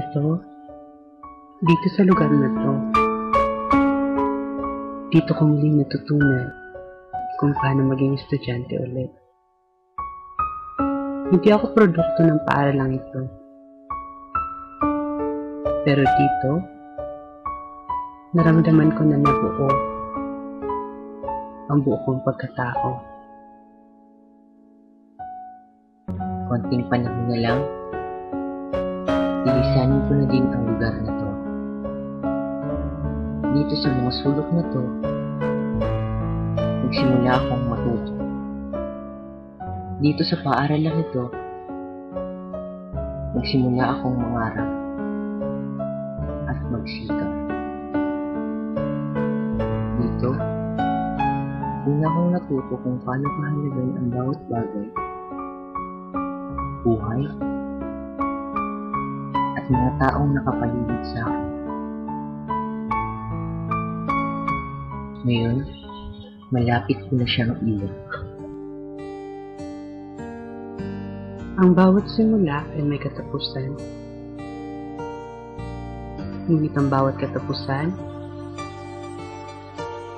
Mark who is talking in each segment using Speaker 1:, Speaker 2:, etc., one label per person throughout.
Speaker 1: Dito, dito sa lugar na to, dito ko muling natutunan kung paano maging estudyante ulit. Hindi ako produkto ng paaralang ito. Pero dito, naramdaman ko na nabuo ang buo kong pagkatao.
Speaker 2: Konting panahon na lang, ilisanin ko na din ang lugar na to. Dito sa mga sulok na to, nagsimula akong matuto. Dito sa paaralang ito, nagsimula akong mangarap at magsikap. Dito, una akong natuto kung paano pahalagan ang bawat bagay buhay, mga taong nakapaligid sa akin. Ngayon, malapit ko na siyang iwan.
Speaker 1: Ang bawat simula ay may katapusan. Ngunit ang bawat katapusan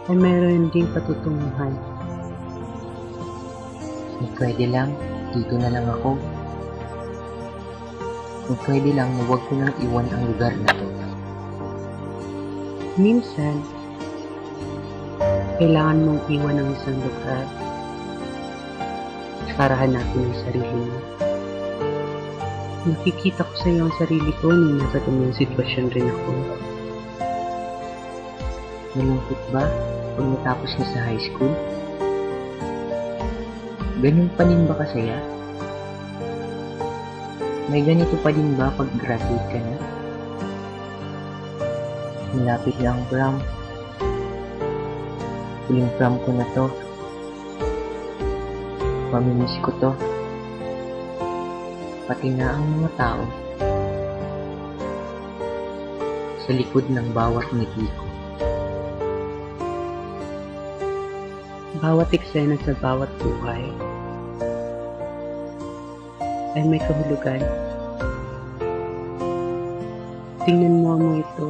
Speaker 1: ay mayroon ding patutunguhan.
Speaker 2: Kung pwede lang, dito na lang ako. Kung pwede lang, na huwag ko nang iwan ang lugar na to.
Speaker 1: Minsan, kailangan mong iwan ang isang lugar para hanapin ang sarili mo. Nakikita ko sa iyo ang sarili ko nung nasa ganyan sitwasyon rin ako.
Speaker 2: Malungkot ba pag natapos na sa high school? Ganun pa din ba kasaya? May ganito pa din ba pag graduate ka na? Malapit na ang prom. Huling prom ko na to. Mamimiss ko to. Pati na ang mga tao. Sa likod ng bawat ngiti ko.
Speaker 1: Bawat eksena sa bawat buhay ay may kahulugan. Tingnan mo mo ito.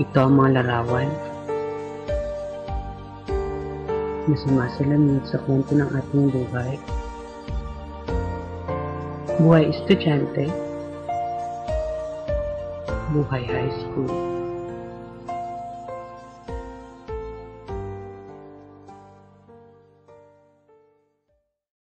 Speaker 1: Ito ang mga larawan na sumasalamin sa kwento ng ating buhay. Buhay estudyante, buhay high school.